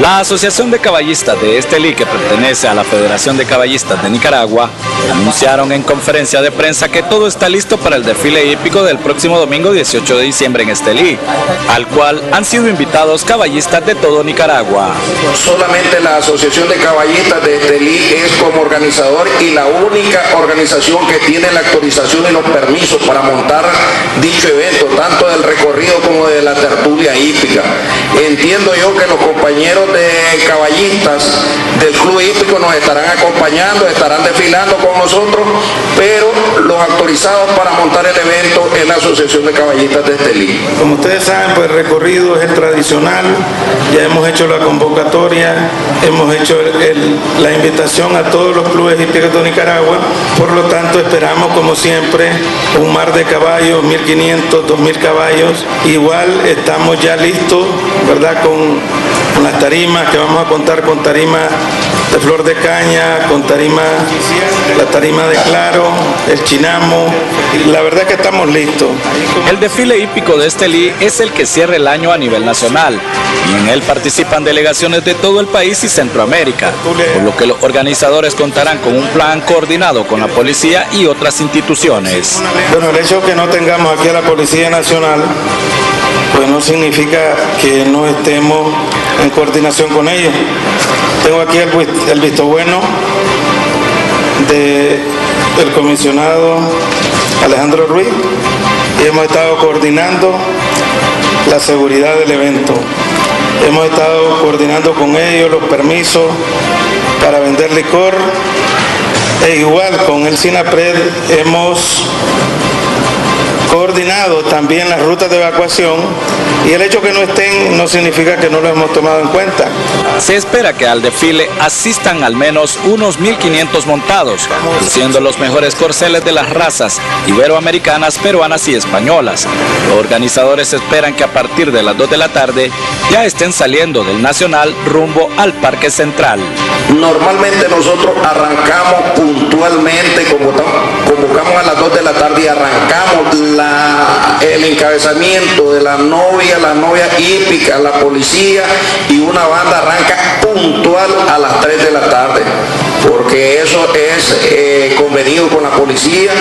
La Asociación de Caballistas de Estelí, que pertenece a la Federación de Caballistas de Nicaragua, anunciaron en conferencia de prensa que todo está listo para el desfile hípico del próximo domingo 18 de diciembre en Estelí, al cual han sido invitados caballistas de todo Nicaragua. Solamente la Asociación de Caballistas de Estelí es organizador y la única organización que tiene la autorización y los permisos para montar dicho evento, tanto del recorrido como de la tertulia hípica. Entiendo yo que los compañeros de caballistas del Club Hípico nos estarán acompañando, estarán desfilando con nosotros, pero los autorizados para montar el evento es la Asociación de Caballistas de Estelí. Como ustedes saben, pues el recorrido es el tradicional, ya hemos hecho la convocatoria, hemos hecho la invitación a todos los clubes hípicos de Nicaragua, por lo tanto esperamos como siempre un mar de caballos, 1500, 2000 caballos, igual estamos ya listos, ¿verdad? Con con las tarimas, que vamos a contar con tarimas de flor de caña, con tarima, la tarima de claro, el chinamo. La verdad que estamos listos. El desfile hípico de Estelí es el que cierra el año a nivel nacional y en él participan delegaciones de todo el país y Centroamérica, por lo que los organizadores contarán con un plan coordinado con la policía y otras instituciones. Bueno, el hecho que no tengamos aquí a la Policía Nacional pues no significa que no estemos en coordinación con ellos. Tengo aquí el, visto bueno del comisionado Alejandro Ruiz y hemos estado coordinando la seguridad del evento. Hemos estado coordinando con ellos los permisos para vender licor e igual con el SINAPRED hemos coordinado también las rutas de evacuación y el hecho que no estén no significa que no lo hemos tomado en cuenta. Se espera que al desfile asistan al menos unos 1.500 montados, siendo los mejores corceles de las razas iberoamericanas, peruanas y españolas. Los organizadores esperan que a partir de las 2 de la tarde ya estén saliendo del Nacional rumbo al Parque Central. Normalmente nosotros arrancamos puntualmente, convocamos a las 2 de la tarde arrancamos el encabezamiento de la novia, la novia hípica, la policía y una banda arranca puntual a las 3 de la tarde porque eso es eh, convenido con la policía,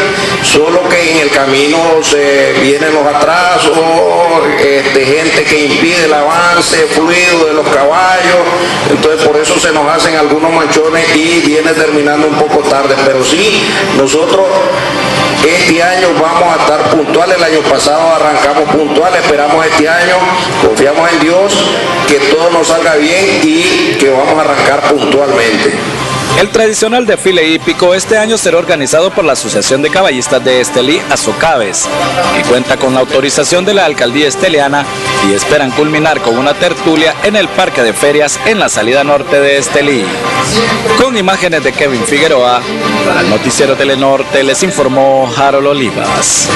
solo que en el camino se vienen los atrasos, de gente que impide el avance fluido de los caballos, entonces por eso se nos hacen algunos manchones y viene terminando un poco tarde, pero sí, nosotros este año vamos a estar puntuales, el año pasado arrancamos puntuales, esperamos este año, confiamos en Dios, que todo nos salga bien y que vamos a arrancar puntualmente. El tradicional desfile hípico este año será organizado por la Asociación de Caballistas de Estelí Azocaves, que cuenta con la autorización de la Alcaldía Esteliana y esperan culminar con una tertulia en el Parque de Ferias en la salida norte de Estelí. Con imágenes de Kevin Figueroa, para el Noticiero Telenorte les informó Harold Olivas.